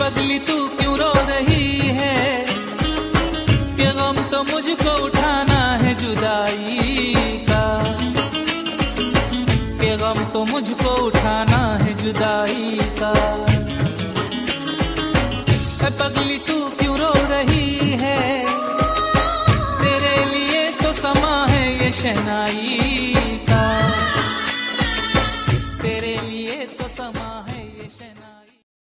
पगली तू क्यों रो रही है? ये गम तो मुझको उठाना है जुदाई का। ये गम तो मुझको उठाना है जुदाई का। पगली तू क्यों रो रही है? तेरे लिए तो समा है ये शहनाई का। तेरे लिए तो समा है ये शहनाई